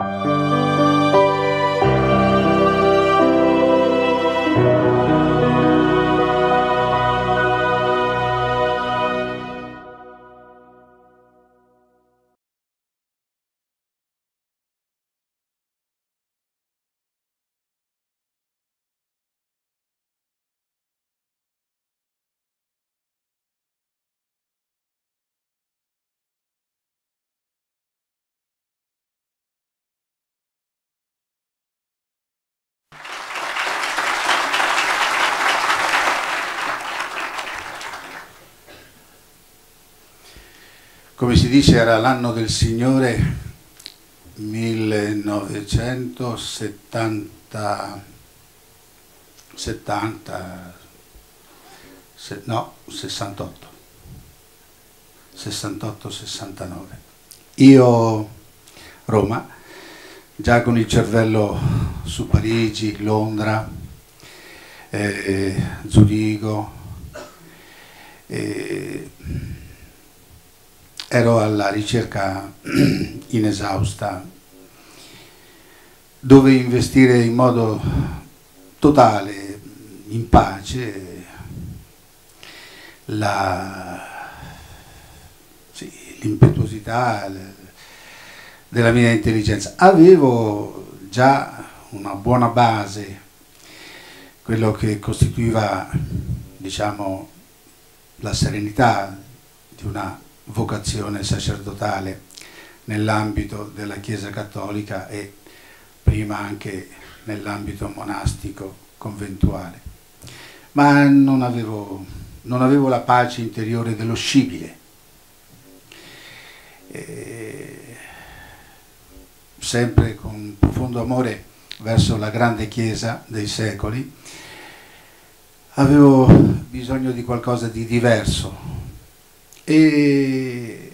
Música come si dice era l'anno del Signore 1970 70 se, no 68 68 69 io Roma già con il cervello su Parigi Londra eh, Zurigo eh, ero alla ricerca inesausta dove investire in modo totale, in pace, sì, l'impetuosità della mia intelligenza. Avevo già una buona base, quello che costituiva diciamo, la serenità di una vocazione sacerdotale nell'ambito della Chiesa Cattolica e prima anche nell'ambito monastico conventuale. Ma non avevo, non avevo la pace interiore dello scibile. E sempre con profondo amore verso la grande Chiesa dei secoli, avevo bisogno di qualcosa di diverso, e,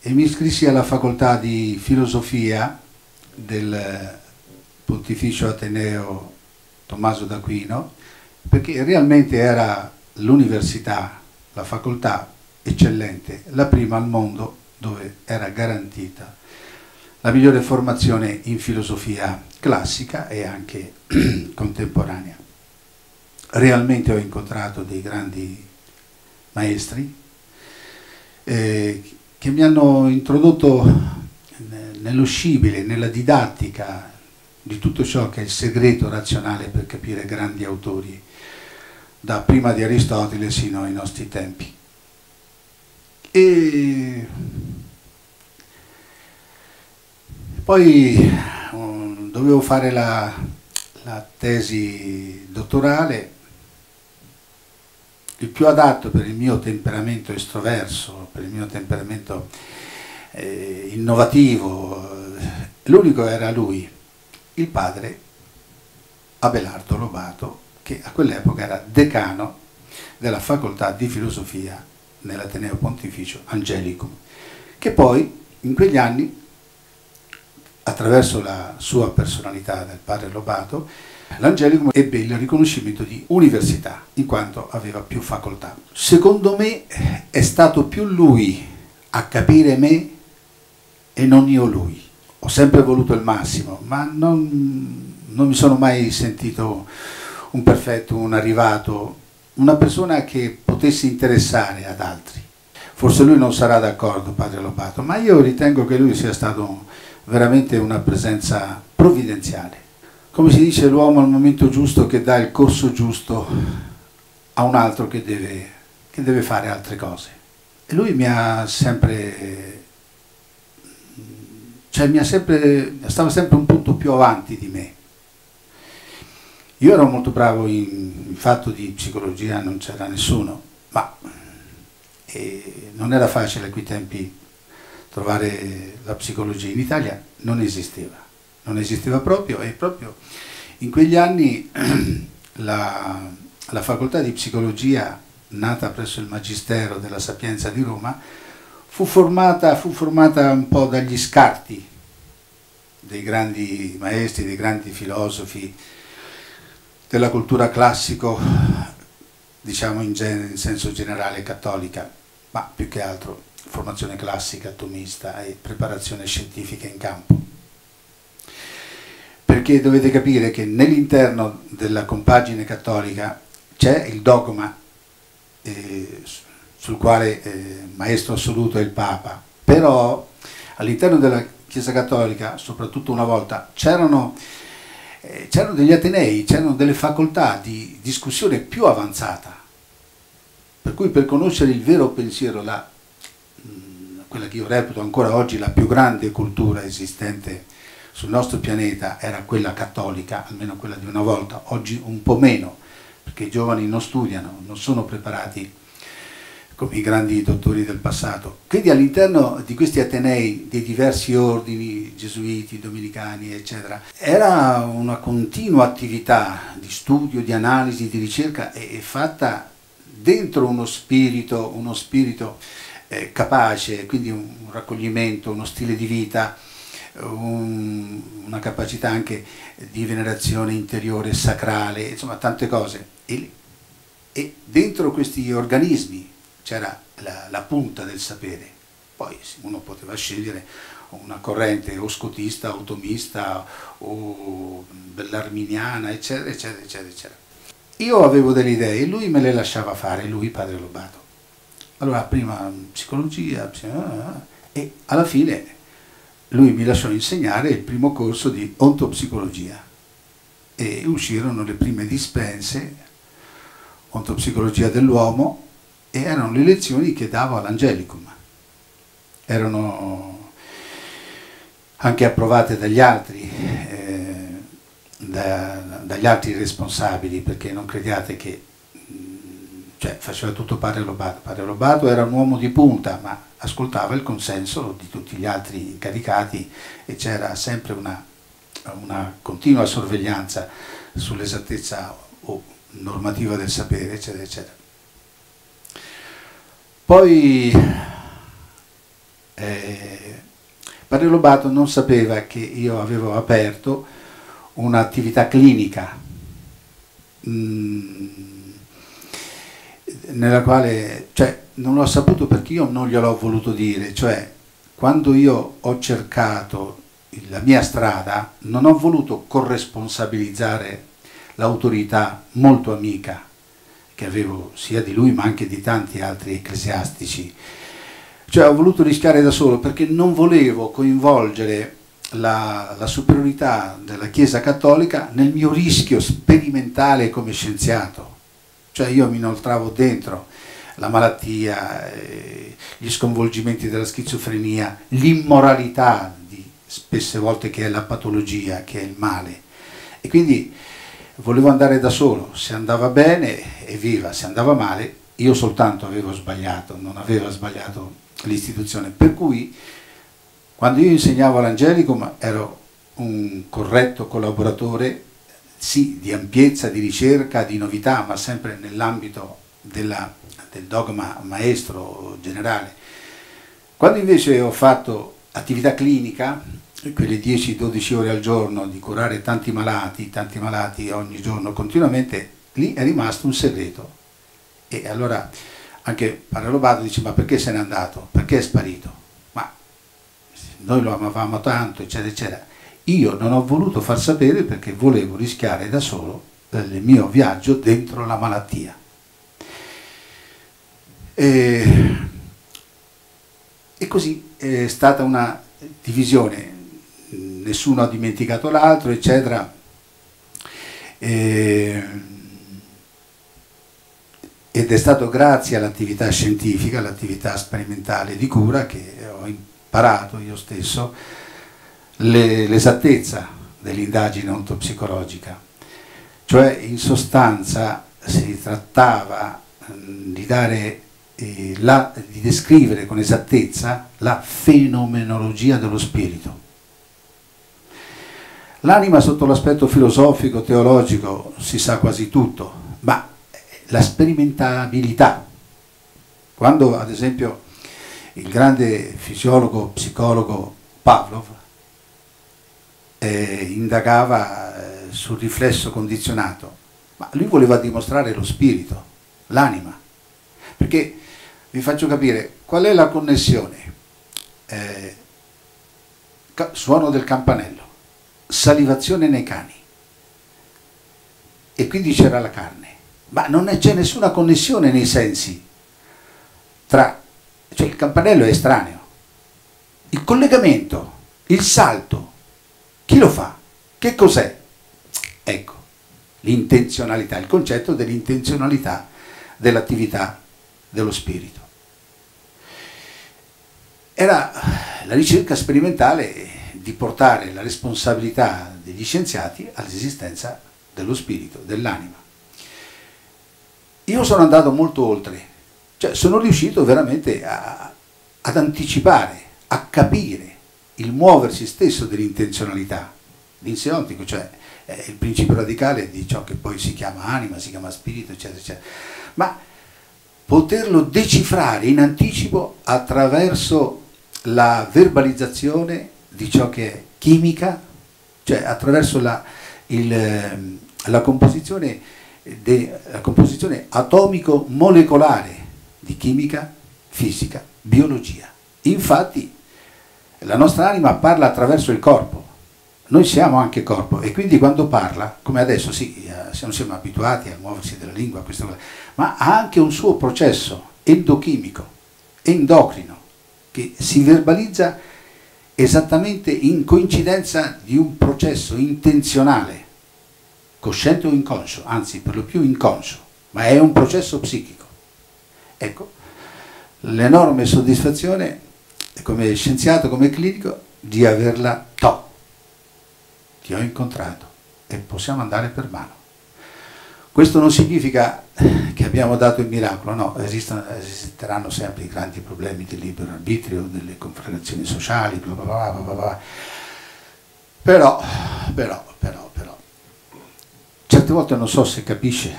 e mi iscrissi alla facoltà di filosofia del Pontificio Ateneo Tommaso d'Aquino perché realmente era l'università, la facoltà eccellente, la prima al mondo dove era garantita la migliore formazione in filosofia classica e anche contemporanea. Realmente ho incontrato dei grandi maestri eh, che mi hanno introdotto nello scibile, nella didattica di tutto ciò che è il segreto razionale per capire grandi autori, da prima di Aristotele sino ai nostri tempi. E poi um, dovevo fare la, la tesi dottorale il più adatto per il mio temperamento estroverso, per il mio temperamento eh, innovativo, l'unico era lui, il padre Abelardo Lobato, che a quell'epoca era decano della facoltà di filosofia nell'Ateneo Pontificio Angelicum, che poi in quegli anni, attraverso la sua personalità del padre Lobato, L'Angelicum ebbe il riconoscimento di università, in quanto aveva più facoltà. Secondo me è stato più lui a capire me e non io lui. Ho sempre voluto il massimo, ma non, non mi sono mai sentito un perfetto, un arrivato, una persona che potesse interessare ad altri. Forse lui non sarà d'accordo, padre Lobato, ma io ritengo che lui sia stato veramente una presenza provvidenziale come si dice, l'uomo al momento giusto che dà il corso giusto a un altro che deve, che deve fare altre cose. E lui mi ha sempre, cioè mi ha sempre, stava sempre un punto più avanti di me. Io ero molto bravo in, in fatto di psicologia, non c'era nessuno, ma non era facile a quei tempi trovare la psicologia. In Italia non esisteva non esisteva proprio e proprio in quegli anni la, la facoltà di psicologia nata presso il Magistero della Sapienza di Roma fu formata, fu formata un po' dagli scarti dei grandi maestri, dei grandi filosofi della cultura classico, diciamo in, in senso generale cattolica, ma più che altro formazione classica, atomista e preparazione scientifica in campo. Perché dovete capire che nell'interno della compagine cattolica c'è il dogma eh, sul quale eh, maestro assoluto è il Papa, però all'interno della Chiesa Cattolica, soprattutto una volta, c'erano eh, degli atenei, c'erano delle facoltà di discussione più avanzata, per cui per conoscere il vero pensiero, la, mh, quella che io reputo ancora oggi la più grande cultura esistente sul nostro pianeta era quella cattolica, almeno quella di una volta, oggi un po' meno, perché i giovani non studiano, non sono preparati come i grandi dottori del passato. Quindi all'interno di questi atenei dei diversi ordini, gesuiti, dominicani, eccetera, era una continua attività di studio, di analisi, di ricerca e, fatta dentro uno spirito, uno spirito eh, capace, quindi un, raccoglimento, uno stile di vita, un, una capacità anche di venerazione interiore, sacrale, insomma tante cose. E, e dentro questi organismi c'era la, la, punta del sapere, poi uno poteva scegliere una corrente o scotista, o tomista o bellarminiana, eccetera, eccetera, eccetera, eccetera. Io avevo delle idee e lui me le lasciava fare, lui padre Lobato. Allora prima psicologia, e alla fine lui mi lasciò insegnare il primo corso di ontopsicologia e uscirono le prime dispense, ontopsicologia dell'uomo, e erano le lezioni che davo all'Angelicum. Erano anche approvate dagli altri, eh, da, dagli altri responsabili, perché non crediate che mm, cioè, faceva tutto Padre Lobato. Padre Lobato era un uomo di punta, ma ascoltava il consenso di tutti gli altri incaricati e c'era sempre una, una continua sorveglianza sull'esattezza normativa del sapere, eccetera, eccetera. Poi eh, Padre Lobato non sapeva che io avevo aperto un'attività clinica mh, mm, nella quale, cioè, non l'ho saputo perché io non gliel'ho voluto dire, cioè quando io ho cercato la mia strada non ho voluto corresponsabilizzare l'autorità molto amica che avevo sia di lui ma anche di tanti altri ecclesiastici. Cioè ho voluto rischiare da solo perché non volevo coinvolgere la, la superiorità della Chiesa Cattolica nel mio rischio sperimentale come scienziato. Cioè io mi inoltravo dentro la malattia, eh, gli sconvolgimenti della schizofrenia, l'immoralità di spesse volte che è la patologia, che è il male. E quindi volevo andare da solo, se andava bene, evviva, se andava male, io soltanto avevo sbagliato, non aveva sbagliato l'istituzione. Per cui quando io insegnavo all'Angelicum ero un corretto collaboratore, sì, di ampiezza, di ricerca, di novità, ma sempre nell'ambito del dogma maestro generale. Quando invece ho fatto attività clinica, quelle 10-12 ore al giorno di curare tanti malati, tanti malati ogni giorno continuamente, lì è rimasto un segreto. E allora anche Padre Lobato dice ma perché se n'è andato? Perché è sparito? Ma noi lo amavamo tanto, eccetera, eccetera. Io non ho voluto far sapere perché volevo rischiare da solo il mio viaggio dentro la malattia. E, e così è stata una divisione nessuno ha dimenticato l'altro, eccetera. E, ed è stato grazie all'attività scientifica, all'attività sperimentale di cura che ho imparato io stesso l'esattezza dell'indagine ontopsicologica. Cioè in sostanza si trattava di, dare, eh, la, di descrivere con esattezza la fenomenologia dello spirito. L'anima sotto l'aspetto filosofico, teologico, si sa quasi tutto, ma la sperimentabilità, quando ad esempio il grande fisiologo, psicologo Pavlov eh, indagava eh, sul riflesso condizionato, ma lui voleva dimostrare lo spirito, l'anima, perché vi faccio capire qual è la connessione. Eh, suono del campanello, salivazione nei cani. E quindi c'era la carne. Ma non c'è nessuna connessione nei sensi tra... Cioè il campanello è estraneo. Il collegamento, il salto, chi lo fa? Che cos'è? Ecco, l'intenzionalità, il concetto dell'intenzionalità dell'attività dello spirito. Era la ricerca sperimentale di portare la responsabilità degli scienziati all'esistenza dello spirito, dell'anima. Io sono andato molto oltre, cioè sono riuscito veramente a, ad anticipare, a capire il muoversi stesso dell'intenzionalità, l'inseontico, cioè il principio radicale di ciò che poi si chiama anima, si chiama spirito, eccetera, eccetera. Ma poterlo decifrare in anticipo attraverso la verbalizzazione di ciò che è chimica, cioè attraverso la, il, ehm, la, composizione, composizione atomico-molecolare di chimica, fisica, biologia. Infatti la nostra anima parla attraverso il corpo, noi siamo anche corpo e quindi quando parla, come adesso sì, eh, non siamo abituati al muoversi della lingua, ma ha anche un suo processo endochimico, endocrino, che si verbalizza esattamente in coincidenza di un processo intenzionale, cosciente o inconscio, anzi per lo più inconscio, ma è un processo psichico. Ecco, l'enorme soddisfazione come scienziato, come clinico, di averla to ti ho incontrato e possiamo andare per mano. Questo non significa che abbiamo dato il miracolo, no, esistono, esisteranno sempre i grandi problemi del libero arbitrio, delle confederazioni sociali, bla bla bla bla bla. Però, però, però, però, certe volte non so se capisce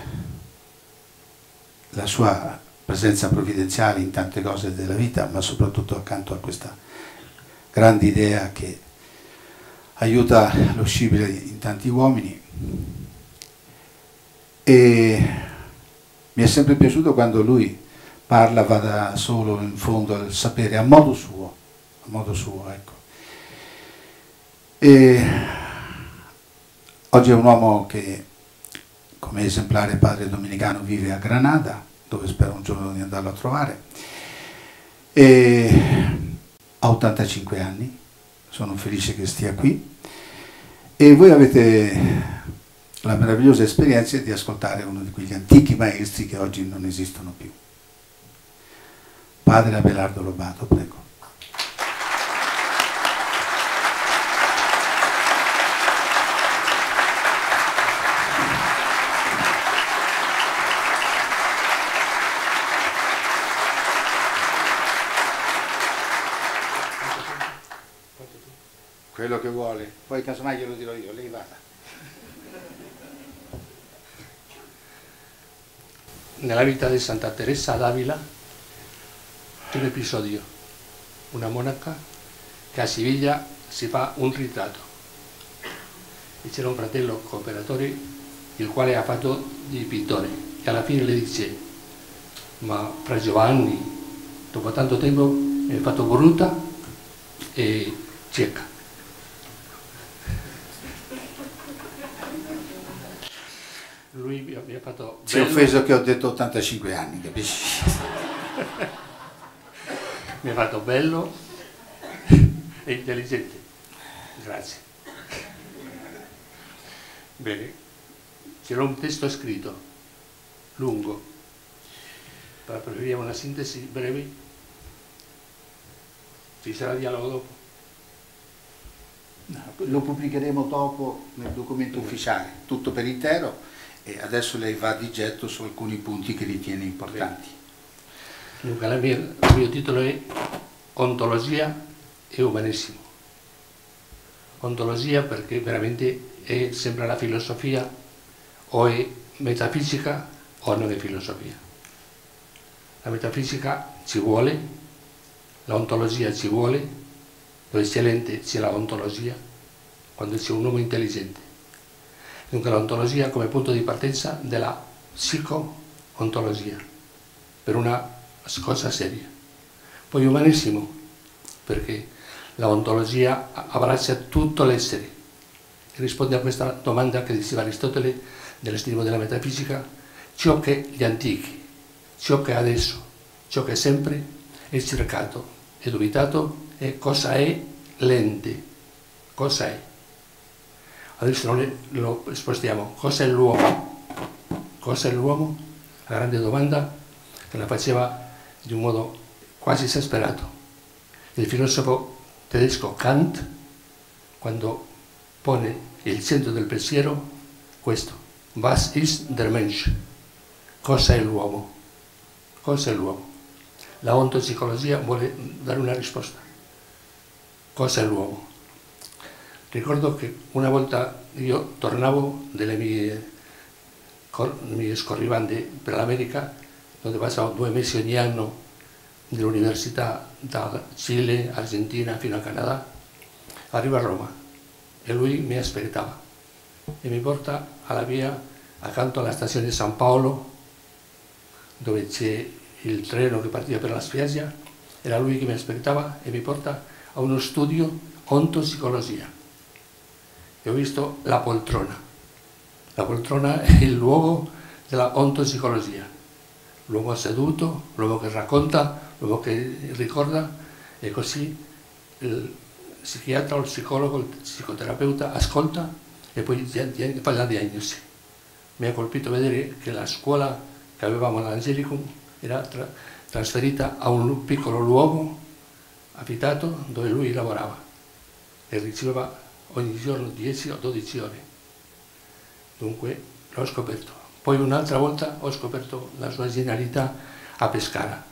la sua presenza provvidenziale in tante cose della vita, ma soprattutto accanto a questa grande idea che aiuta lo scibile in tanti uomini e mi è sempre piaciuto quando lui parla, va da solo in fondo al sapere, a modo suo, a modo suo, ecco. E oggi è un uomo che come esemplare padre domenicano vive a Granada, dove spero un giorno di andarlo a trovare, e ha 85 anni, sono felice che stia qui e voi avete la meravigliosa esperienza di ascoltare uno di quegli antichi maestri che oggi non esistono più. Padre Abelardo Lobato, prego. quello che vuole, poi casomai glielo dirò io, lei vada. Nella vita di Santa Teresa d'Avila un episodio, una monaca che a Siviglia si fa un ritratto. E c'era un fratello cooperatore il quale ha fatto di pittore e alla fine le dice ma fra Giovanni dopo tanto tempo hai fatto brutta e cieca lui mi ha fatto... Si è offeso che ho detto 85 anni, capisci? mi ha fatto bello e intelligente. Grazie. Bene, c'era un testo scritto, lungo, però preferiamo una sintesi breve. Ci sarà dialogo dopo. No, lo pubblicheremo dopo nel documento ufficiale, tutto per intero e adesso lei va di getto su alcuni punti che ritiene importanti. Dunque, mia, il mio titolo è Ontologia e Umanesimo. Ontologia perché veramente è, sembra la filosofia o è metafisica o non è filosofia. La metafisica ci vuole, l'ontologia ci vuole, lo eccellente c'è la ontologia, quando c'è un uomo intelligente Dunque l'ontologia come punto di partenza della psico-ontologia, per una cosa seria. Poi umanissimo, perché la ontologia abbraccia tutto l'essere risponde a questa domanda che diceva Aristotele nell'estimo della metafisica, ciò che gli antichi, ciò che adesso, ciò che sempre è cercato e dubitato è cosa è l'ente, cosa è. Adesso lo spostiamo, cosa è l'uomo? Cosa è l'uomo? La grande domanda che la faceva di un modo quasi esasperato. Il filosofo tedesco Kant, quando pone il centro del pensiero, questo, was ist der Mensch? Cosa è l'uomo? Cosa è l'uomo? La ontopsicologia vuole dare una risposta. Cosa è l'uomo? Ricordo che una volta io tornavo dalle mie, mie scorribande per l'America, dove passavo due mesi ogni anno dell'università da Cile, Argentina fino a Canada, arrivo a Roma. E lui mi aspettava e mi porta alla via accanto alla stazione di San Paolo dove c'è il treno che partiva per la spiaggia, era lui che mi aspettava e mi porta a uno studio ontopsicologia e ho visto la poltrona. La poltrona è il luogo della ontopsicologia l'uomo seduto, l'uomo che racconta, l'uomo che ricorda e così il psichiatra o il psicologo, il psicoterapeuta ascolta e poi la diagnosi. Mi ha colpito vedere che la scuola che avevamo all'Angelicum era tra trasferita a un piccolo luogo abitato dove lui lavorava e riceveva ogni giorno 10 o 12 ore. Dunque l'ho scoperto. Poi un'altra volta ho scoperto la sua genialità a Pescara.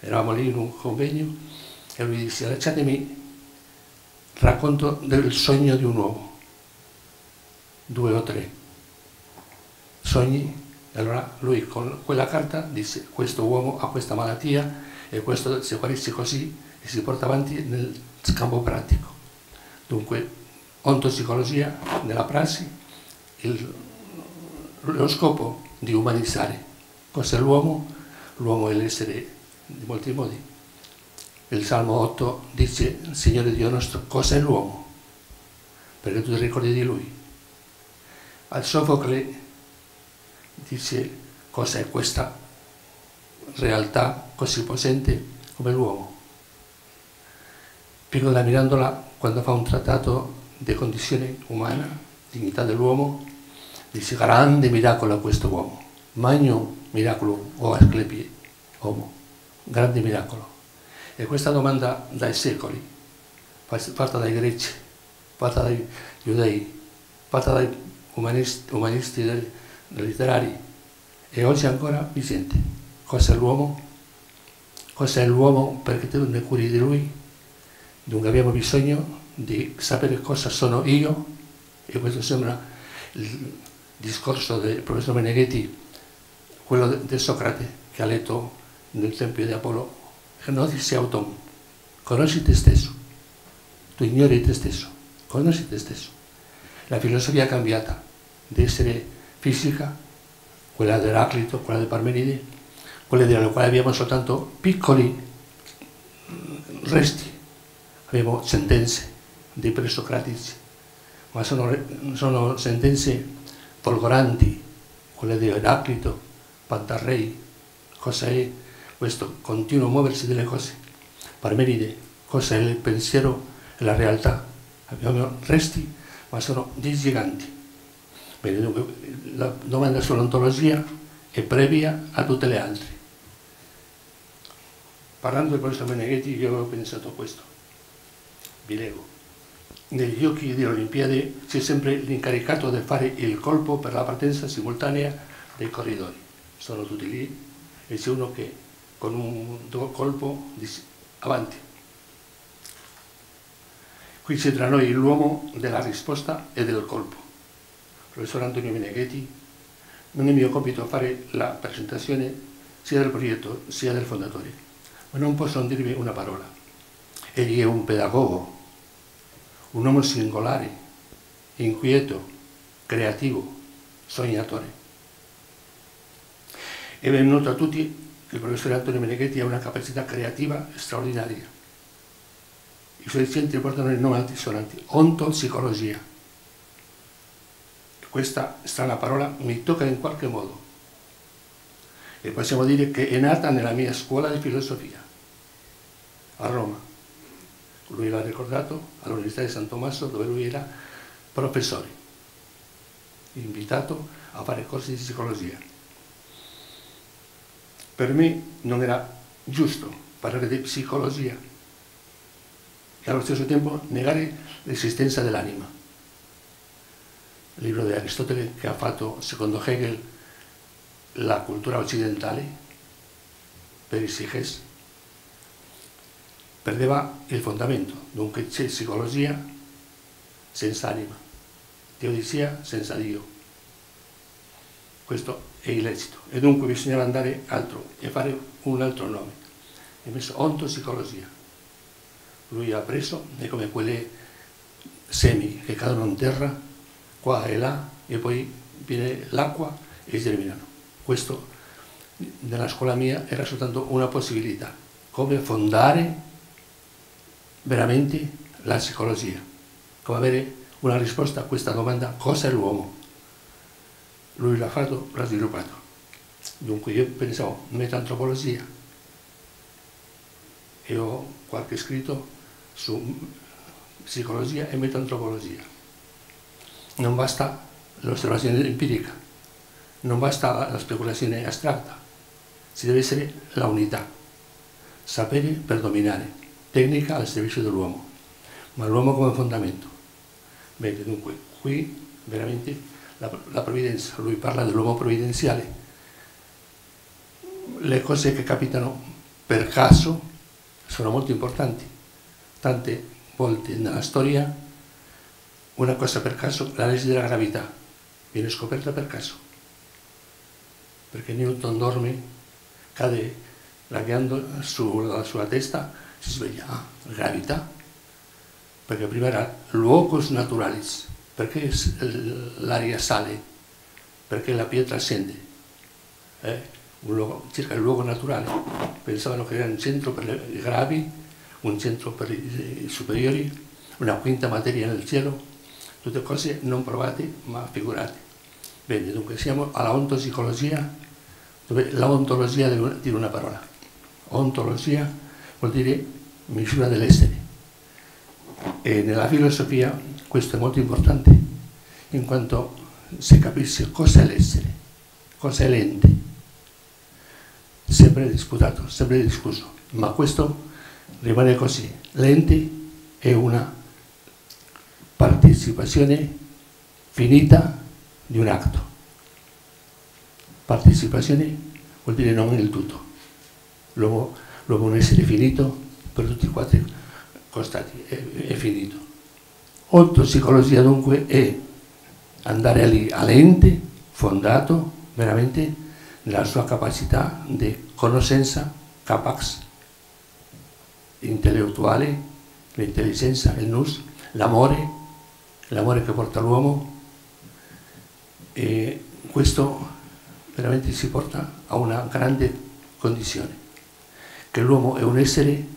Eravamo lì in un convegno e lui disse lasciatemi racconto del sogno di un uomo, due o tre sogni. E allora lui con quella carta disse questo uomo ha questa malattia e questo si guarisce così e si porta avanti nel campo pratico. Dunque, ontopsicologia nella prassi, il lo scopo di umanizzare. Cos'è l'uomo? L'uomo è l'essere di molti modi. Il Salmo 8 dice, Signore Dio nostro, cos'è l'uomo? Perché tu ti ricordi di lui. Al Sofocle dice cos'è questa realtà così potente come l'uomo. Piccola mirandola quando fa un trattato di condizione umana, dignità dell'uomo, Dice, grande miracolo a questo uomo. Magno miracolo o Asclepi, uomo. Grande miracolo. E questa domanda dai secoli, fatta dai greci, fatta dai giudei, fatta dai umanisti, umanisti del, letterari, e oggi ancora vigente. Cos'è l'uomo? Cos'è l'uomo perché tu ne curi di lui? Dunque abbiamo bisogno di sapere cosa sono io, e questo sembra il, discorso del professor Meneghetti, quello di Socrate, che ha letto nel Tempio di Apollo, Gnosis autom, conosci te stesso, tu ignori te stesso, conosci te stesso. La filosofia è cambiata, di essere fisica, quella di Eraclito, quella di Parmenide, quella della quale abbiamo soltanto piccoli resti, abbiamo sentenze dei presocratici, ma sono, sono sentenze folgoranti, quelle di Eraclito, Pantarrei, cosa è questo continuo muoversi delle cose. Parmenide, cosa è il pensiero e la realtà. Abbiamo resti, ma sono dei giganti. Bene, dunque, la domanda sull'ontologia è previa a tutte le altre. Parlando del professor Meneghetti, io avevo pensato questo. Vi leggo negli giochi delle Olimpiadi c'è sempre l'incaricato di fare il colpo per la partenza simultanea dei corridori. Sono tutti lì e c'è uno che con un colpo dice avanti. Qui c'è tra noi l'uomo della risposta e del colpo. Professor Antonio Meneghetti, non è mio compito fare la presentazione sia del progetto sia del fondatore, ma non posso non dirvi una parola. Egli è un pedagogo, un uomo singolare, inquieto, creativo, sognatore. È venuto a tutti che il professore Antonio Meneghetti ha una capacità creativa straordinaria. I suoi centri portano il nome altisonanti, ontopsicologia. Questa strana parola mi tocca in qualche modo. E possiamo dire che è nata nella mia scuola di filosofia, a Roma. Lui l'ha ricordato all'Università di San Tommaso, dove lui era professore, invitato a fare corsi di psicologia. Per me non era giusto parlare di psicologia e allo stesso tempo negare l'esistenza dell'anima. Il libro di Aristotele che ha fatto, secondo Hegel, la cultura occidentale, per i perdeva il fondamento. Dunque c'è psicologia senza anima, teodicea senza Dio. Questo è illecito e dunque bisognava andare altro e fare un altro nome. E messo ontopsicologia. Lui ha preso, è come quelle semi che cadono in terra, qua e là, e poi viene l'acqua e germinano. Questo nella scuola mia era soltanto una possibilità, come fondare veramente la psicologia, come avere una risposta a questa domanda, cosa è l'uomo? lui l'ha fatto, l'ha sviluppato. Dunque io pensavo metantropologia e ho qualche scritto su psicologia e metantropologia. Non basta l'osservazione empirica, non basta la speculazione astratta, ci deve essere la unità, sapere per dominare, tecnica al servizio dell'uomo, ma l'uomo come fondamento. Dunque, qui veramente la, la provvidenza, lui parla dell'uomo provvidenziale. Le cose che capitano per caso sono molto importanti. Tante volte nella storia una cosa per caso, la legge della gravità, viene scoperta per caso. Perché Newton dorme, cade laggando sulla sua testa, ah, gravità. Perché prima era luogos naturalis, perché l'aria sale, perché la pietra scende, eh? luogo, circa il luogo naturale. Pensavano che era un centro per i gravi, un centro per i superiori, una quinta materia nel cielo, tutte cose non provate ma figurate. Bene, dunque siamo alla ontopsicologia, dove la ontologia deve dire una parola. Ontologia vuol dire misura dell'essere. E nella filosofia questo è molto importante, in quanto si capisce cosa è l'essere, cosa è l'ente. Sempre disputato, sempre discusso, ma questo rimane così. L'ente è una partecipazione finita di un atto. Partecipazione vuol dire non il tutto. L'uomo, è un essere finito per tutti i quattro costati, è, è finito. Ontopsicologia dunque è andare lì all'ente fondato veramente nella sua capacità di conoscenza, capax, intellettuale, l'intelligenza, il nus, l'amore, l'amore che porta l'uomo e questo veramente si porta a una grande condizione, che l'uomo è un essere,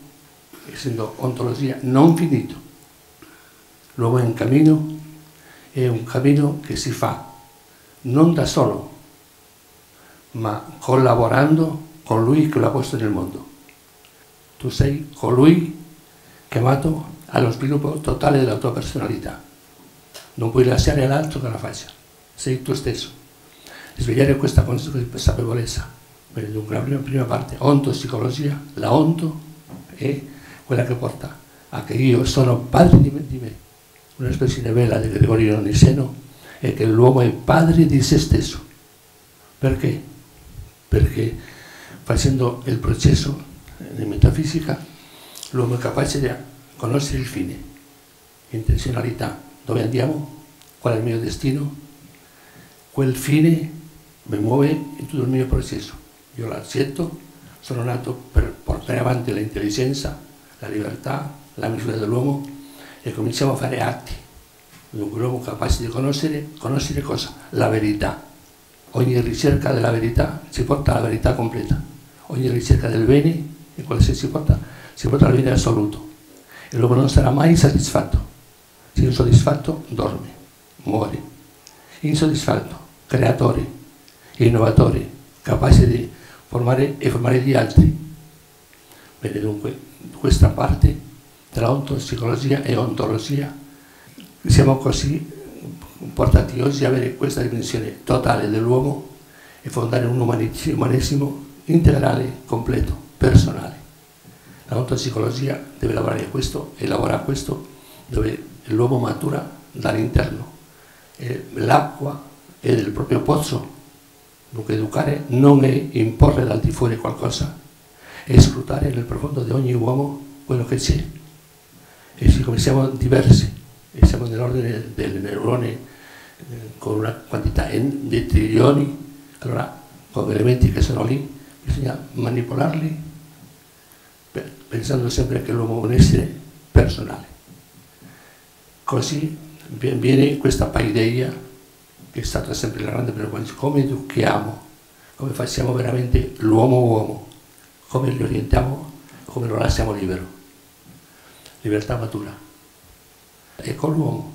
essendo ontologia, non finito, L'uomo è un cammino, è un cammino che si fa non da solo, ma collaborando con Lui che lo ha posto nel mondo. Tu sei colui chiamato allo sviluppo totale della tua personalità. Non puoi lasciare l'altro che la faccia, sei tu stesso. Svegliare questa consapevolezza. Dunque la prima, prima parte, ontopsicologia, la onto è quella che porta a che io sono padre di me, una specie di vela di Gregorio Niceno è che l'uomo è padre di se stesso. Perché? Perché facendo il processo di metafisica l'uomo è capace di conoscere il fine, intenzionalità, dove andiamo, qual è il mio destino, quel fine mi muove in tutto il mio processo. Io l'accetto, sono nato per portare avanti l'intelligenza, la libertà, la misura dell'uomo e cominciamo a fare atti. Un uomo capace di conoscere, conoscere cosa? La verità. Ogni ricerca della verità ci porta alla verità completa. ogni ricerca del bene, in qualsiasi porta, si porta al bene assoluto. E l'uomo non sarà mai soddisfatto. Se insoddisfatto, dorme, muore. Insoddisfatto, creatori, innovatori, capaci di formare e formare gli altri. Bene, dunque, questa parte tra ontopsicologia e ontologia siamo così portati oggi a avere questa dimensione totale dell'uomo e fondare un umanesimo integrale, completo, personale. La ontopsicologia deve lavorare a questo e lavora questo dove l'uomo matura dall'interno. L'acqua è del proprio pozzo, dunque educare non è imporre dal di fuori qualcosa, è sfruttare nel profondo di ogni uomo quello che c'è. E siccome siamo diversi, e siamo nell'ordine delle neuroni eh, con una quantità di trilioni, allora con elementi che sono lì bisogna manipolarli pensando sempre che l'uomo è un essere personale. Così viene questa paideia che è stata sempre la grande preoccupazione, come educhiamo, come facciamo veramente l'uomo uomo, come lo orientiamo, come lo lasciamo libero. Libertà matura. Ecco l'uomo,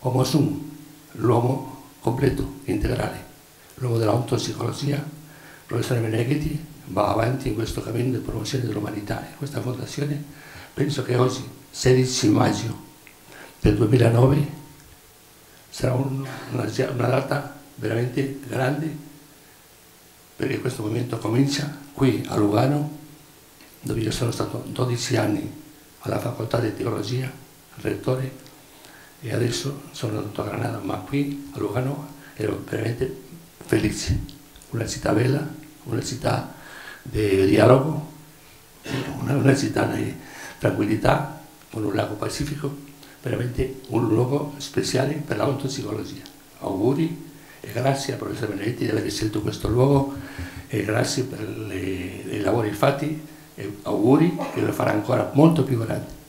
homo sum, l'uomo completo, integrale l'uomo della ontopsicologia, il professore Meneghetti, va avanti in questo cammino di promozione dell'umanità e questa fondazione penso che oggi, 16 maggio del 2009, sarà un, una, una data veramente grande perché questo movimento comincia qui a Lugano, dove io sono stato 12 anni alla facoltà di teologia, rettore, e adesso sono andato a Granada, ma qui a Lugano ero veramente felice, una città bella, una città di dialogo, una, una città di tranquillità, con un lago pacifico, veramente un luogo speciale per la ontopsicologia. Auguri e grazie al professor Benedetti di aver scelto questo luogo e grazie per le, i lavori fatti e auguri che lo farà ancora molto più grande.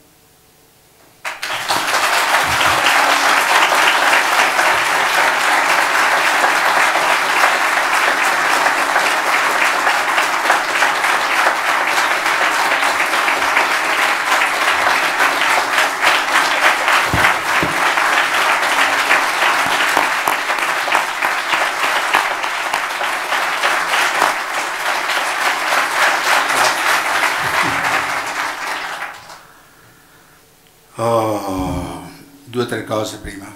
Due o tre cose prima.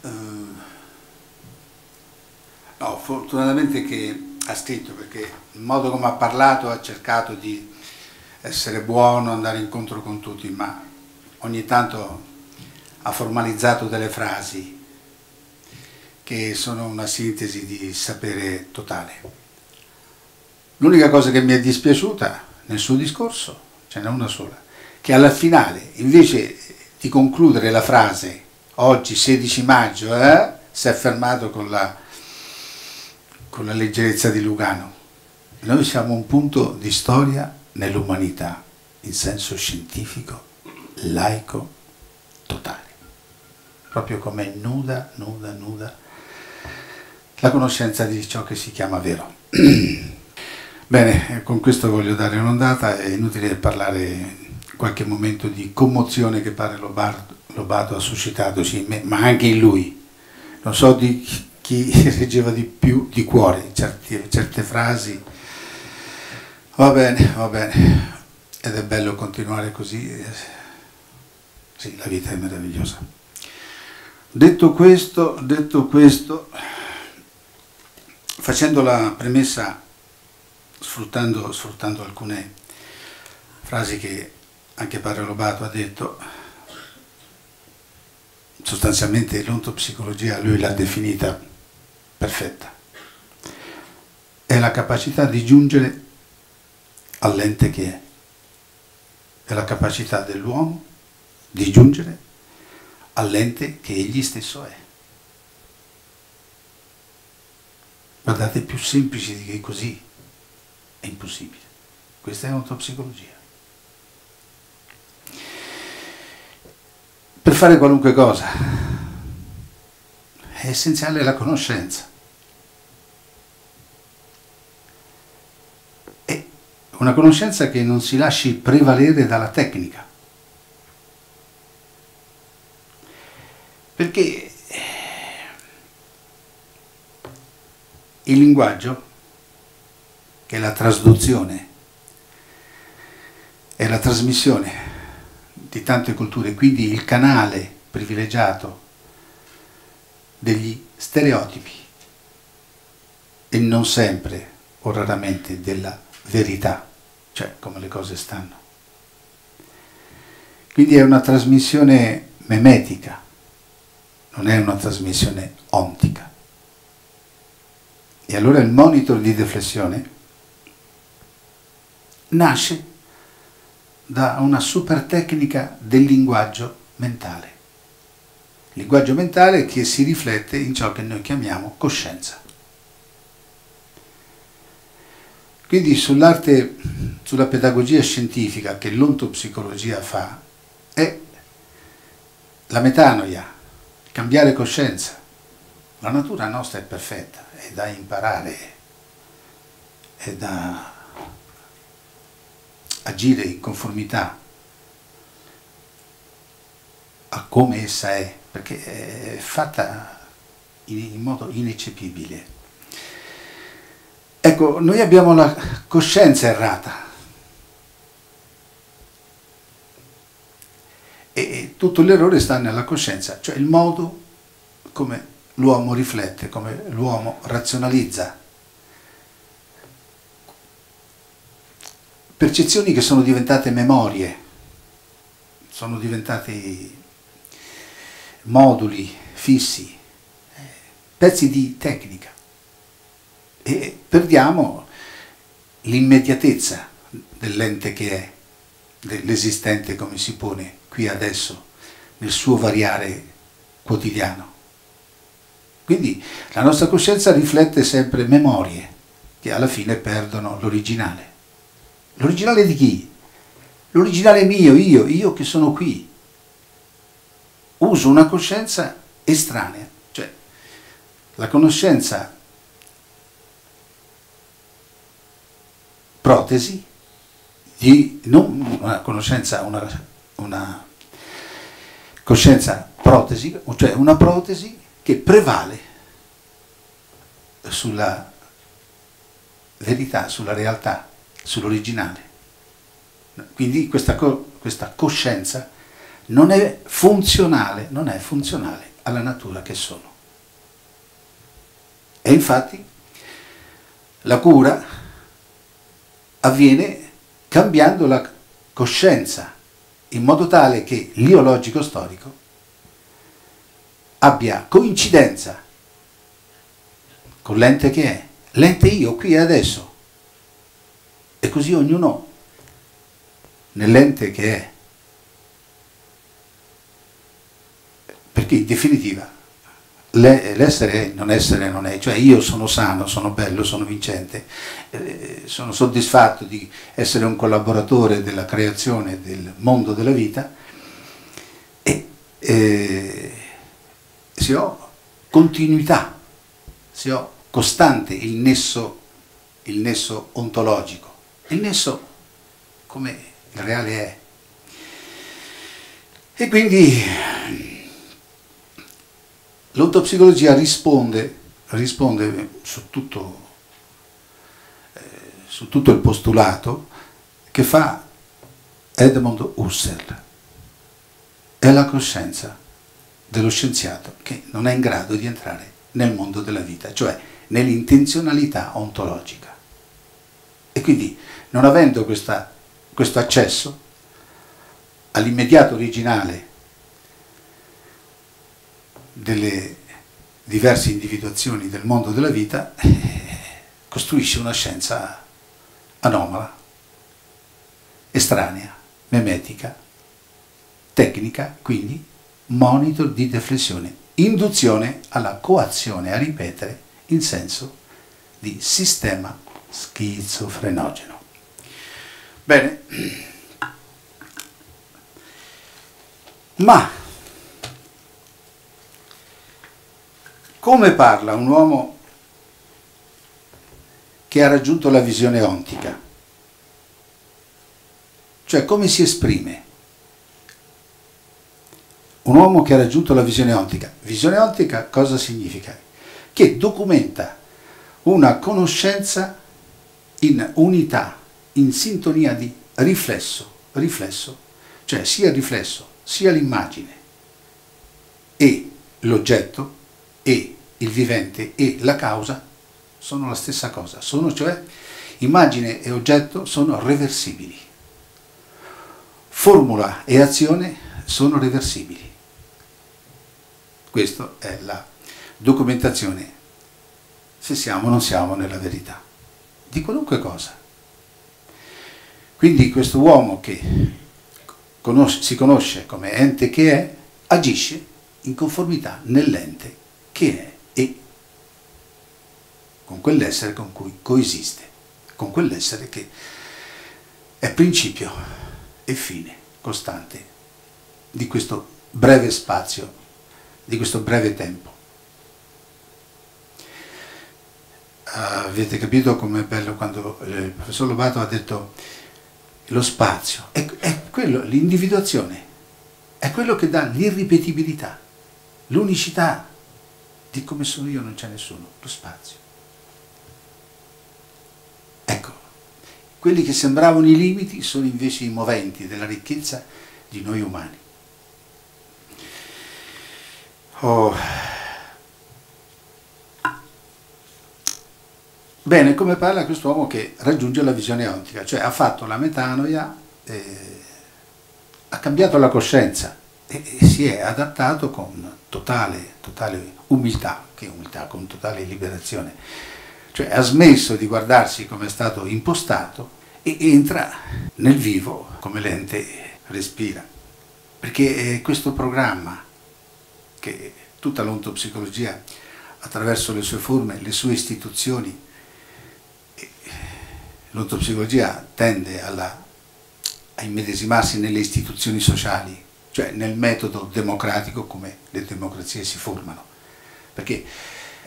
Uh, no, fortunatamente che ha scritto perché il modo come ha parlato ha cercato di essere buono, andare incontro con tutti, ma ogni tanto ha formalizzato delle frasi che sono una sintesi di sapere totale. L'unica cosa che mi è dispiaciuta nel suo discorso, ce n'è una sola, che alla finale, invece di concludere la frase oggi 16 maggio, eh, si è fermato con la, con la leggerezza di Lugano. Noi siamo un punto di storia nell'umanità, in senso scientifico, laico, totale. Proprio come nuda, nuda, nuda la conoscenza di ciò che si chiama vero. Bene, con questo voglio dare un'ondata, è inutile parlare qualche momento di commozione che pare Lobato, ha suscitato sì, in me, ma anche in lui. Non so di chi reggeva di più di cuore certe, certe frasi. Va bene, va bene. Ed è bello continuare così. Sì, la vita è meravigliosa. Detto questo, detto questo, facendo la premessa, sfruttando, sfruttando alcune frasi che anche Padre Lobato ha detto, sostanzialmente l'ontopsicologia lui l'ha definita perfetta, è la capacità di giungere all'ente che è, è la capacità dell'uomo di giungere all'ente che egli stesso è. Guardate, più semplice di così è impossibile. Questa è ontopsicologia. Per fare qualunque cosa. È essenziale la conoscenza. una conoscenza che non si lasci prevalere dalla tecnica. Perché il linguaggio, che è la trasduzione, è la trasmissione di tante culture, quindi il canale privilegiato degli stereotipi e non sempre o raramente della verità, cioè come le cose stanno. Quindi è una trasmissione memetica, non è una trasmissione ontica. E allora il monitor di deflessione nasce da una super tecnica del linguaggio mentale. Linguaggio mentale che si riflette in ciò che noi chiamiamo coscienza. Quindi sull'arte, sulla pedagogia scientifica che l'ontopsicologia fa, è la metanoia, cambiare coscienza. La natura nostra è perfetta, è da imparare, è da agire in conformità a come essa è, perché è fatta in, modo ineccepibile. Ecco, noi abbiamo la coscienza errata e tutto l'errore sta nella coscienza, cioè il modo come l'uomo riflette, come l'uomo razionalizza percezioni che sono diventate memorie, sono diventati moduli fissi, eh, pezzi di tecnica e perdiamo l'immediatezza dell'ente che è, dell'esistente come si pone qui adesso nel suo variare quotidiano. Quindi la nostra coscienza riflette sempre memorie che alla fine perdono l'originale. L'originale di chi? L'originale mio, io, io che sono qui. Uso una coscienza estranea, cioè la conoscenza protesi di non una conoscenza, una, una coscienza protesi, cioè una protesi che prevale sulla verità, sulla realtà sull'originale. Quindi questa, questa coscienza non è funzionale, non è funzionale alla natura che sono. E infatti la cura avviene cambiando la coscienza in modo tale che l'io logico storico abbia coincidenza con l'ente che è, l'ente io qui e adesso. E così ognuno nell'ente che è. Perché in definitiva l'essere è, non essere non è, cioè io sono sano, sono bello, sono vincente, eh, sono soddisfatto di essere un collaboratore della creazione del mondo della vita. E eh, se ho continuità, se ho costante il nesso, il nesso ontologico il nesso come il reale è. E quindi l'ontopsicologia risponde, risponde su, tutto, eh, su tutto il postulato che fa Edmund Husserl. È la coscienza dello scienziato che non è in grado di entrare nel mondo della vita, cioè nell'intenzionalità ontologica. E quindi non avendo questa, questo accesso all'immediato originale delle diverse individuazioni del mondo della vita, costruisce una scienza anomala, estranea, memetica, tecnica, quindi monitor di deflessione, induzione alla coazione a ripetere in senso di sistema schizofrenogeno. Bene, ma come parla un uomo che ha raggiunto la visione ontica? cioè come si esprime. Un uomo che ha raggiunto la visione ottica. Visione ottica cosa significa? Che documenta una conoscenza in unità, in sintonia di riflesso, riflesso, cioè sia il riflesso, sia l'immagine e l'oggetto e il vivente e la causa sono la stessa cosa, sono cioè immagine e oggetto sono reversibili. Formula e azione sono reversibili. Questa è la documentazione, se siamo o non siamo nella verità, di qualunque cosa. Quindi questo uomo che conosce, si conosce come ente che è, agisce in conformità nell'ente che è e con quell'essere con cui coesiste, con quell'essere che è principio e fine costante di questo breve spazio, di questo breve tempo. Avete capito com'è bello quando il professor Lobato ha detto lo spazio, è, è quello, l'individuazione, è quello che dà l'irripetibilità, l'unicità di come sono io non c'è nessuno, lo spazio. Ecco, quelli che sembravano i limiti sono invece i moventi della ricchezza di noi umani. Oh. Bene, come parla quest'uomo che raggiunge la visione ottica, cioè ha fatto la metanoia, eh, ha cambiato la coscienza e, e, si è adattato con totale, totale umiltà, che umiltà, con totale liberazione. Cioè ha smesso di guardarsi come è stato impostato e entra nel vivo come l'ente respira. Perché questo programma che tutta l'ontopsicologia attraverso le sue forme, le sue istituzioni, l'ontopsicologia tende alla, a immedesimarsi nelle istituzioni sociali, cioè nel metodo democratico come le democrazie si formano. Perché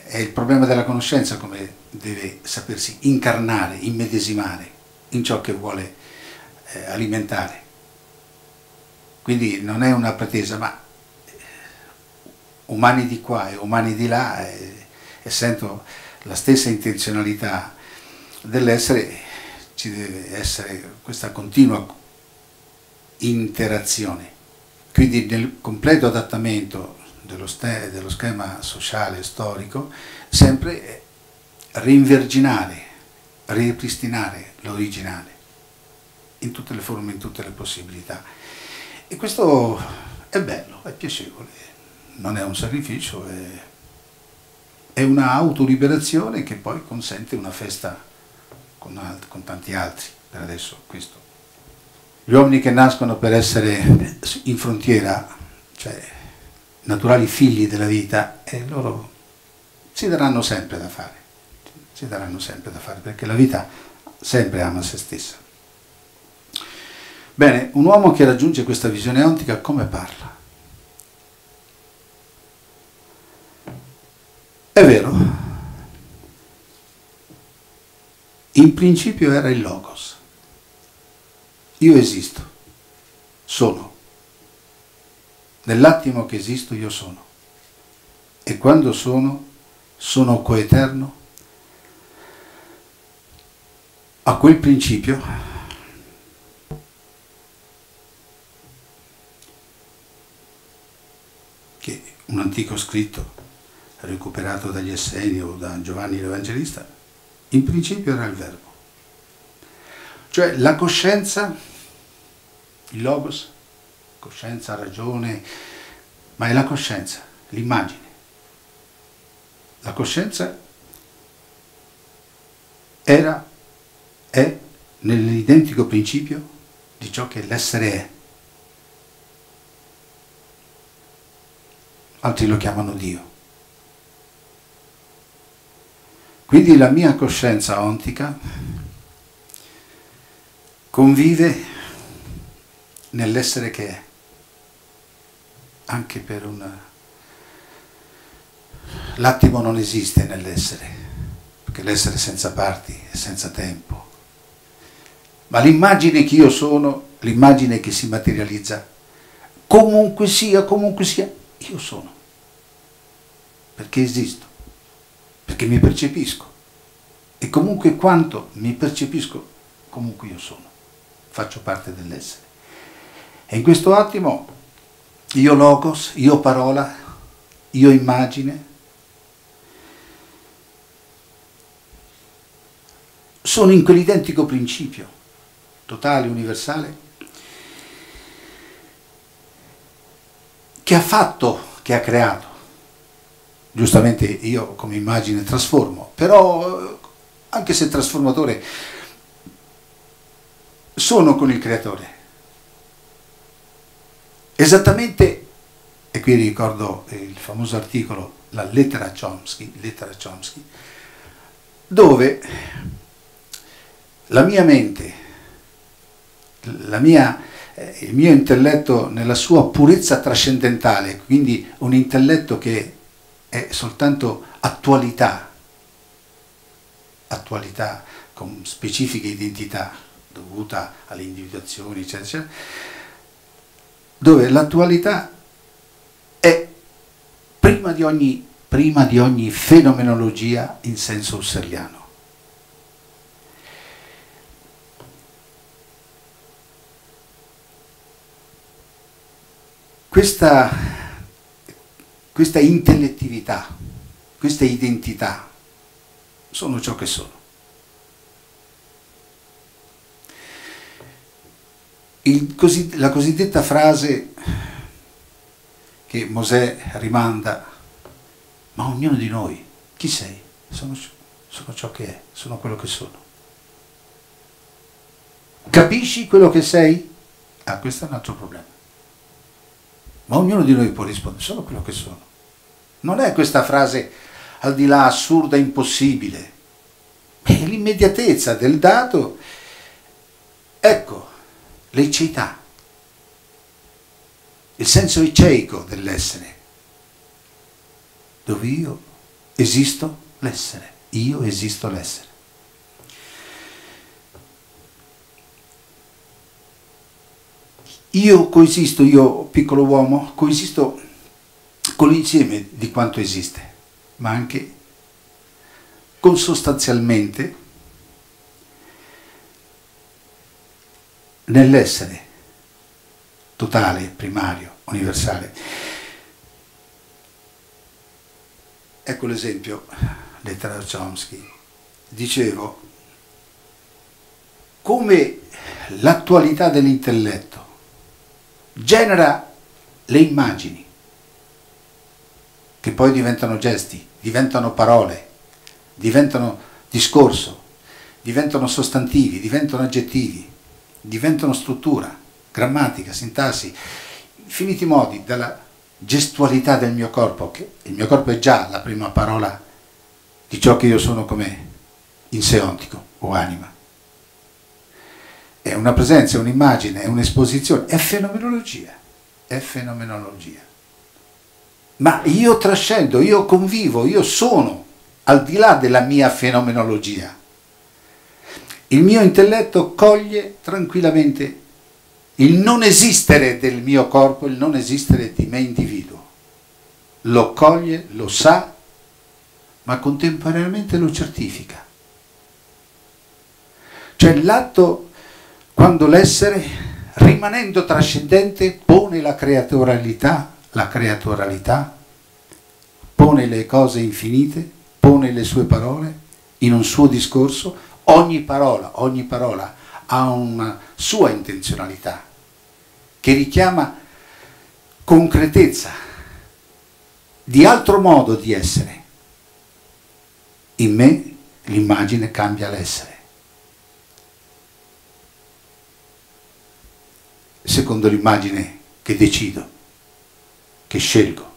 è il problema della conoscenza come deve sapersi incarnare, immedesimare in ciò che vuole eh, alimentare. Quindi non è una pretesa, ma eh, umani di qua e umani di là, eh, essendo la stessa intenzionalità dell'essere, ci deve essere questa continua interazione. Quindi nel completo adattamento dello, dello schema sociale storico, sempre rinverginare, ripristinare l'originale in tutte le forme, in tutte le possibilità. E questo è bello, è piacevole, non è un sacrificio, è, è una autoliberazione che poi consente una festa con, alt- con tanti altri, per adesso questo. Gli uomini che nascono per essere in frontiera, cioè naturali figli della vita, e loro si daranno sempre da fare, si daranno sempre da fare, perché la vita sempre ama se stessa. Bene, un uomo che raggiunge questa visione ontica come parla? È vero, In principio era il Logos. Io esisto, sono. Nell'attimo che esisto io sono. E quando sono, sono coeterno a quel principio che un antico scritto recuperato dagli Esseni o da Giovanni l'Evangelista in principio era il verbo. Cioè la coscienza, il logos, coscienza, ragione, ma è la coscienza, l'immagine. La coscienza era, è nell'identico principio di ciò che l'essere è. Altri lo chiamano Dio. Quindi la mia coscienza ontica convive nell'essere che è, anche per un... L'attimo non esiste nell'essere, perché l'essere senza parti è senza tempo, ma l'immagine che io sono l'immagine che si materializza, comunque sia, comunque sia, io sono. Perché esisto, perché mi percepisco. E comunque quanto mi percepisco, comunque io sono. Faccio parte dell'essere. E in questo attimo io logos, io parola, io immagine, sono in quell'identico principio, totale, universale, che ha fatto, che ha creato. Giustamente io come immagine trasformo, però anche se trasformatore, sono con il creatore. Esattamente, e qui ricordo il famoso articolo, la lettera Chomsky, lettera Chomsky dove la mia mente, la mia, eh, il mio intelletto nella sua purezza trascendentale, quindi un intelletto che è soltanto attualità, attualità con specifiche identità dovuta alle individuazioni, eccetera, eccetera dove l'attualità è prima di ogni, prima di ogni fenomenologia in senso husserliano. Questa, questa intellettività, questa identità sono ciò che sono. Così, la cosiddetta frase che Mosè rimanda, ma ognuno di noi, chi sei? Sono, sono ciò che è, sono quello che sono. Capisci quello che sei? Ah, questo è un altro problema. Ma ognuno di noi può rispondere, sono quello che sono. Non è questa frase al di là assurda, impossibile. È l'immediatezza del dato. Ecco, l'eicità, il senso iceico dell'essere, dove io esisto l'essere, io esisto l'essere. Io coesisto, io piccolo uomo, coesisto con l'insieme di quanto esiste, ma anche consostanzialmente nell'essere totale, primario, universale. Ecco l'esempio, lettera Chomsky. Dicevo, come l'attualità dell'intelletto genera le immagini, che poi diventano gesti, diventano parole, diventano discorso, diventano sostantivi, diventano aggettivi, diventano struttura, grammatica, sintassi, infiniti modi della gestualità del mio corpo, che il mio corpo è già la prima parola di ciò che io sono come inseontico o anima. È una presenza, è un'immagine, è un'esposizione, è fenomenologia, è fenomenologia. Ma io trascendo, io convivo, io sono al di là della mia fenomenologia. Il mio intelletto coglie tranquillamente il non esistere del mio corpo, il non esistere di me individuo. Lo coglie, lo sa, ma contemporaneamente lo certifica. Cioè l'atto quando l'essere, rimanendo trascendente, pone la creaturalità, la creaturalità, pone le cose infinite, pone le sue parole in un suo discorso ogni parola, ogni parola ha una sua intenzionalità che richiama concretezza di altro modo di essere. In me l'immagine cambia l'essere. Secondo l'immagine che decido, che scelgo,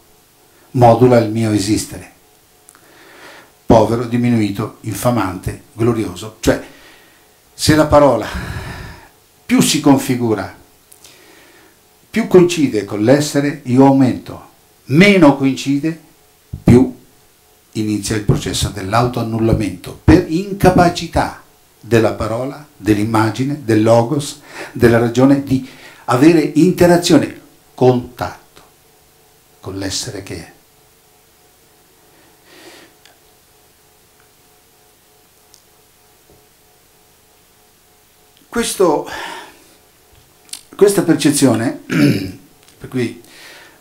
modula il mio esistere. Povero, diminuito, infamante, glorioso. Cioè, se la parola più si configura, più coincide con l'essere, io aumento, meno coincide, più inizia il processo dell'autoannullamento per incapacità della parola dell'immagine, del logos, della ragione di avere interazione, contatto con l'essere che è. Questo, questa percezione, per cui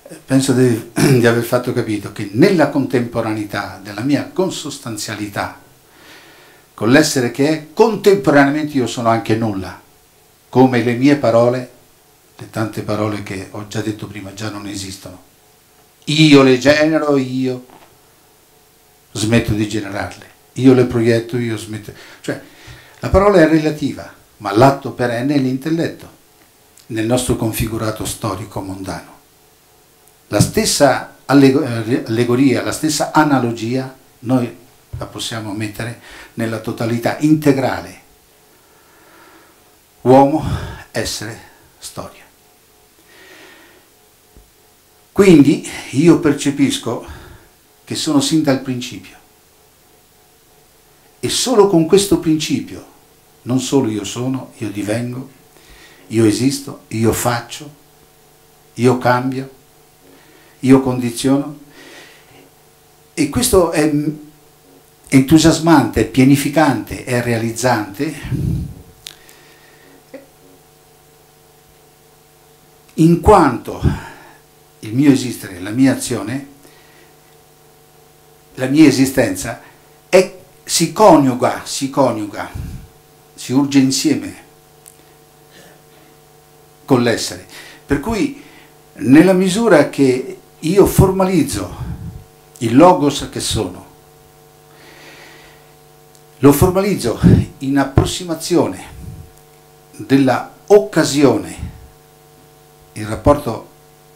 eh, penso di, di aver fatto capito che nella contemporaneità della mia consostanzialità con l'essere che è, contemporaneamente io sono anche nulla, come le mie parole, le tante parole che ho già detto prima, già non esistono. Io le genero, io smetto di generarle, io le proietto, io smetto. Cioè, la parola è relativa ma l'atto perenne è l'intelletto, nel nostro configurato storico mondano. La stessa allegoria, la stessa analogia, noi la possiamo mettere nella totalità integrale. Uomo, essere, storia. Quindi io percepisco che sono sin dal principio. E solo con questo principio non solo io sono, io divengo, io esisto, io faccio, io cambio, io condiziono. E questo è entusiasmante, è pianificante, è realizzante, in quanto il mio esistere, la mia azione, la mia esistenza è, si coniuga, si coniuga si urge insieme con l'essere. Per cui nella misura che io formalizzo il logos che sono, lo formalizzo in approssimazione della occasione in rapporto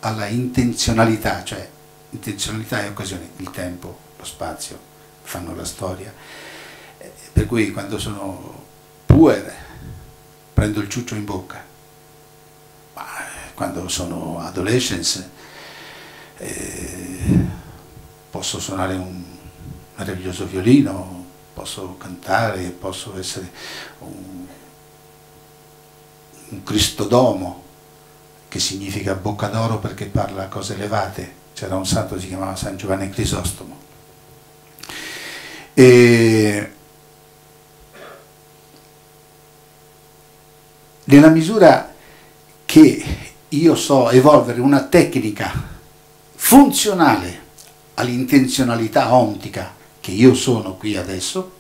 alla intenzionalità, cioè intenzionalità e occasione, il tempo, lo spazio fanno la storia, eh, per cui quando sono puer, prendo il ciuccio in bocca. Ma eh, quando sono adolescence eh, posso suonare un meraviglioso violino, posso cantare, posso essere un, un Cristodomo, che significa bocca d'oro perché parla cose elevate. C'era un santo che si chiamava San Giovanni Crisostomo. E nella misura che io so evolvere una tecnica funzionale all'intenzionalità ontica che io sono qui adesso,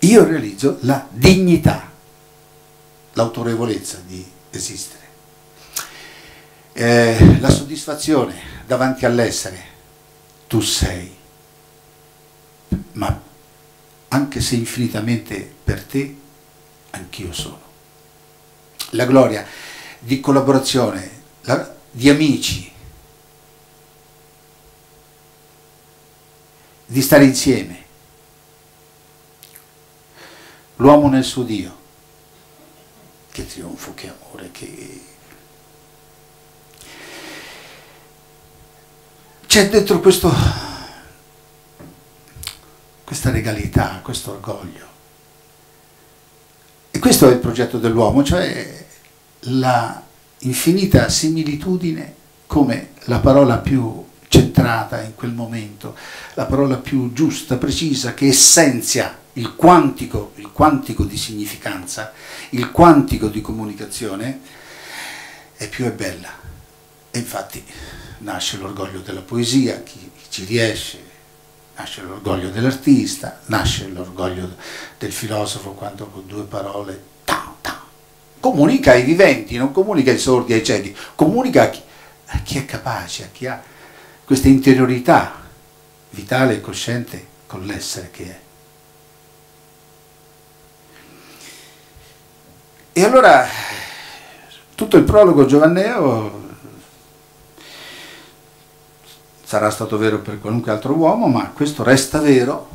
io realizzo la dignità, l'autorevolezza di esistere, eh, la soddisfazione davanti all'essere, tu sei, ma anche se infinitamente per te, anch'io sono la gloria di collaborazione, la, di amici, di stare insieme. L'uomo nel suo Dio. Che trionfo, che amore, che... C'è dentro questo, questa regalità, questo orgoglio. E questo è il progetto dell'uomo, cioè la infinita similitudine come la parola più centrata in quel momento, la parola più giusta, precisa, che essenzia il quantico, il quantico di significanza, il quantico di comunicazione, è più è bella. E infatti nasce l'orgoglio della poesia, chi ci riesce, nasce l'orgoglio dell'artista, nasce l'orgoglio del filosofo quando con due parole ta, ta, comunica ai viventi, non comunica ai sordi, ai ciechi, comunica a chi, a chi è capace, a chi ha questa interiorità vitale e cosciente con l'essere che è. E allora tutto il prologo giovanneo sarà stato vero per qualunque altro uomo, ma questo resta vero,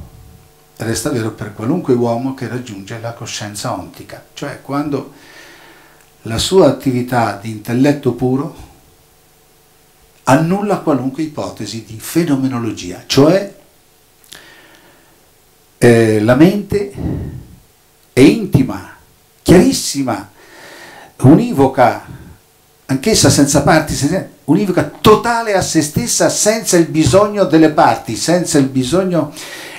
resta vero per qualunque uomo che raggiunge la coscienza ontica, cioè quando la sua attività di intelletto puro annulla qualunque ipotesi di fenomenologia, cioè eh, la mente è intima chiarissima, univoca, anch'essa senza parti, univoca totale a se stessa senza il bisogno delle parti, senza il bisogno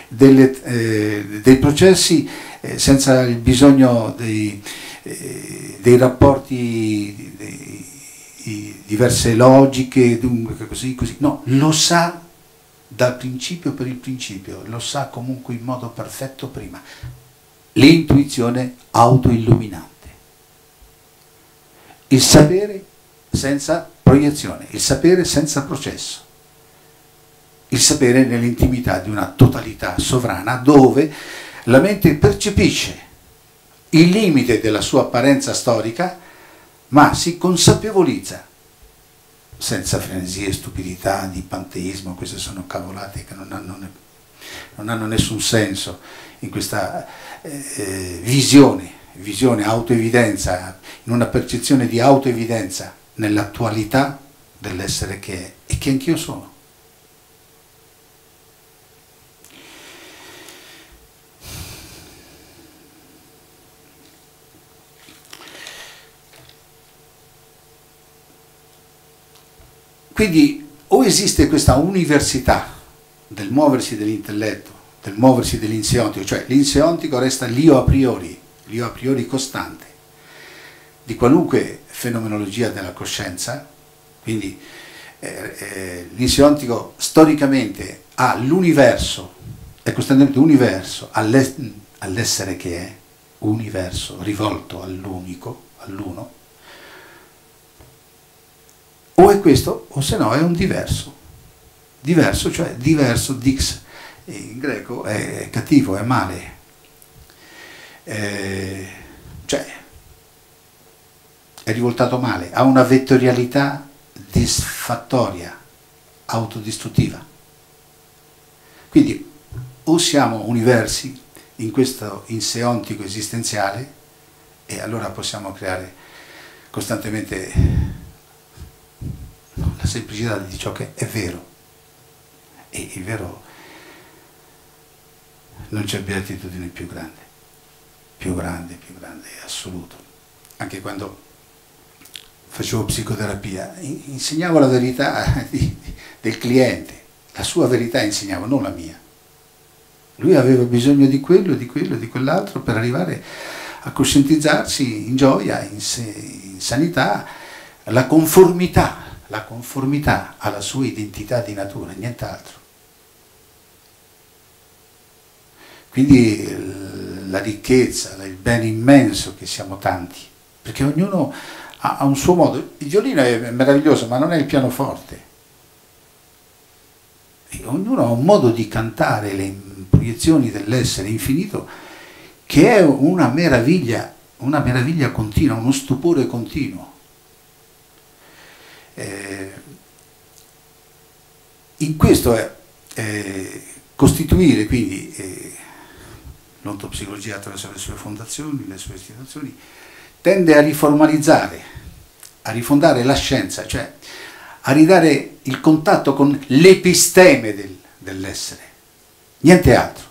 delle, eh, dei processi, eh, senza il bisogno dei, eh, dei rapporti, dei, diverse logiche, dunque così, così. No, lo sa dal principio per il principio, lo sa comunque in modo perfetto prima. L'intuizione autoilluminante. Il sapere senza proiezione, il sapere senza processo, il sapere nell'intimità di una totalità sovrana dove la mente percepisce il limite della sua apparenza storica, ma si consapevolizza senza frenesie, stupidità, di panteismo, queste sono cavolate che non hanno, non hanno nessun senso in questa eh, eh, visione, visione, autoevidenza, in una percezione di autoevidenza nell'attualità dell'essere che è e che anch'io sono. Quindi o esiste questa università del muoversi dell'intelletto, del muoversi dell'inseontico, cioè l'inseontico resta l'io a priori, l'io a priori costante, di qualunque fenomenologia della coscienza, quindi eh, eh, l'inseontico storicamente ha l'universo, è costantemente universo all'essere che è, universo rivolto all'unico, all'uno, o è questo o se no è un diverso. Diverso, cioè diverso, dix, in greco è cattivo, è male. Eh, cioè, è rivoltato male, ha una vettorialità disfattoria, autodistruttiva. Quindi o siamo universi in questo inseontico esistenziale e allora possiamo creare costantemente la semplicità di ciò che è vero. E il vero non c'è beatitudine più grande, più grande, più grande, assoluto. Anche quando facevo psicoterapia, insegnavo la verità di, del cliente, la sua verità insegnavo, non la mia. Lui aveva bisogno di quello, di quello, di quell'altro per arrivare a coscientizzarsi in gioia, in, in sanità, la conformità la conformità alla sua identità di natura, nient'altro. Quindi la ricchezza, il bene immenso che siamo tanti, perché ognuno ha, un suo modo. Il violino è meraviglioso, ma non è il pianoforte. E ognuno ha un modo di cantare le proiezioni dell'essere infinito che è una meraviglia, una meraviglia continua, uno stupore continuo. Eh, in questo è eh, costituire quindi eh, l'ontopsicologia attraverso le sue fondazioni, le sue istituzioni, tende a riformalizzare, a rifondare la scienza, cioè a ridare il contatto con l'episteme del, dell'essere, niente altro.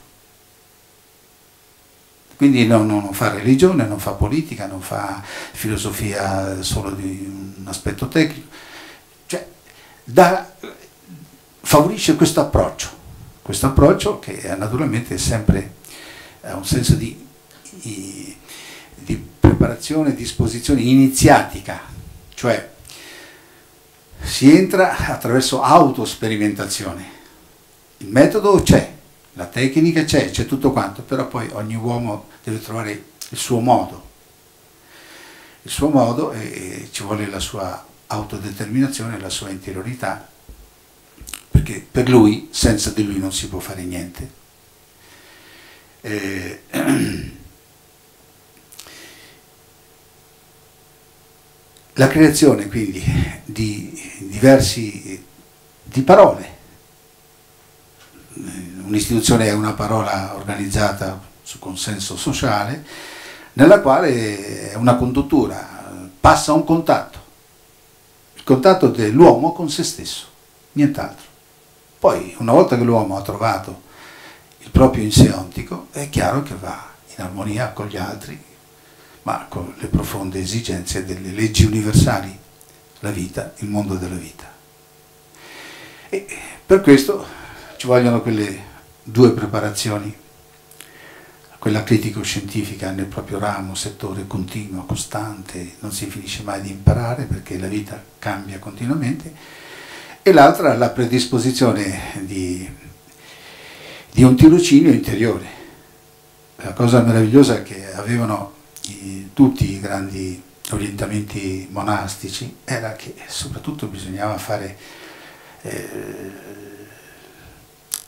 Quindi non, non, fa religione, non fa politica, non fa filosofia solo di un aspetto tecnico, da, favorisce questo approccio, questo approccio che naturalmente sempre ha un senso di, di, preparazione, disposizione iniziatica, cioè si entra attraverso autosperimentazione. Il metodo c'è, la tecnica c'è, c'è tutto quanto, però poi ogni uomo deve trovare il suo modo. Il suo modo e ci vuole la sua autodeterminazione, la sua interiorità, perché per lui, senza di lui non si può fare niente. Eh, la creazione quindi di diversi di parole. Un'istituzione è una parola organizzata su consenso sociale, nella quale è una conduttura, passa un contatto contatto dell'uomo con se stesso, nient'altro. Poi, una volta che l'uomo ha trovato il proprio inseontico, è chiaro che va in armonia con gli altri, ma con le profonde esigenze delle leggi universali, la vita, il mondo della vita. E per questo ci vogliono quelle due preparazioni, quella critico-scientifica nel proprio ramo, settore continuo, costante, non si finisce mai di imparare perché la vita cambia continuamente, e l'altra la predisposizione di, di un tirocinio interiore. La cosa meravigliosa è che avevano tutti i grandi orientamenti monastici era che soprattutto bisognava fare eh,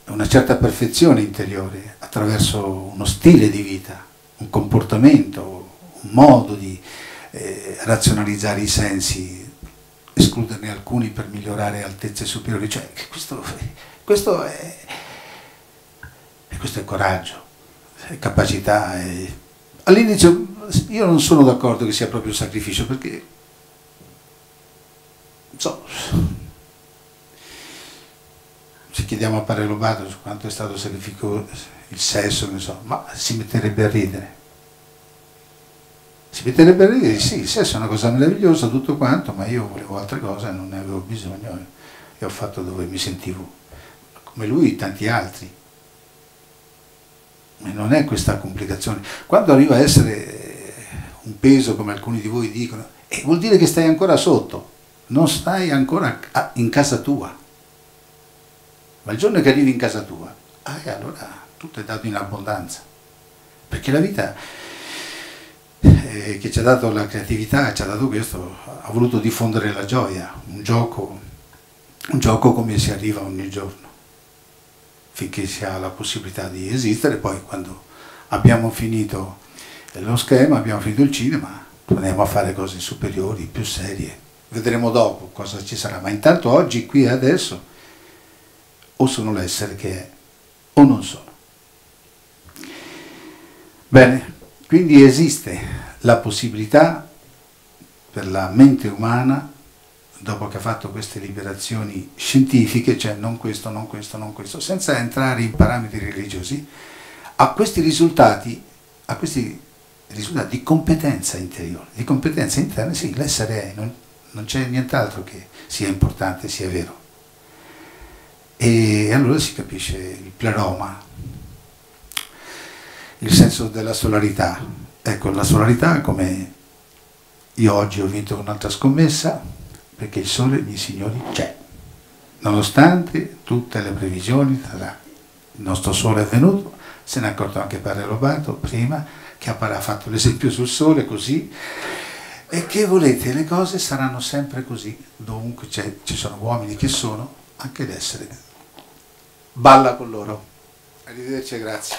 una certa perfezione interiore attraverso uno stile di vita, un comportamento, un modo di eh, razionalizzare i sensi, escluderne alcuni per migliorare altezze superiori. Cioè, questo, questo, è, questo è coraggio, è capacità. È... All'inizio io non sono d'accordo che sia proprio un sacrificio perché so, se chiediamo a Padre Lobato su quanto è stato sacrificato il sesso, so, ma si metterebbe a ridere. Si metterebbe a ridere, sì, il sesso è una cosa meravigliosa, tutto quanto, ma io volevo altre cose non ne avevo bisogno e ho fatto dove mi sentivo come lui e tanti altri. Non è questa complicazione. Quando arriva a essere un peso come alcuni di voi dicono, eh, vuol dire che stai ancora sotto, non stai ancora in casa tua. Ma il giorno che arrivi in casa tua, ah, allora tutto è dato in abbondanza. Perché la vita eh, che ci ha dato la creatività, ci ha dato questo, ha voluto diffondere la gioia, un gioco, un gioco come si arriva ogni giorno, finché si ha la possibilità di esistere, poi quando abbiamo finito lo schema, abbiamo finito il cinema, torniamo a fare cose superiori, più serie. Vedremo dopo cosa ci sarà, ma intanto oggi, qui e adesso, o sono l'essere che è o non sono. Bene, quindi esiste la possibilità per la mente umana, dopo che ha fatto queste liberazioni scientifiche, cioè non questo, non questo, non questo, senza entrare in parametri religiosi, a questi risultati, a questi risultati di competenza interiore, di competenza interna, sì, l'essere è, non, non c'è nient'altro che sia importante, sia vero. E allora si capisce il pleroma, il senso della solarità. Ecco, la solarità come io oggi ho vinto un'altra scommessa, perché il sole, miei signori, c'è. Nonostante tutte le previsioni, il nostro sole è venuto, se ne è accorto anche Padre Roberto prima, che ha fatto l'esempio sul sole così, e che volete, le cose saranno sempre così, dovunque ci sono uomini che sono, anche l'essere. Balla con loro. Arrivederci e grazie.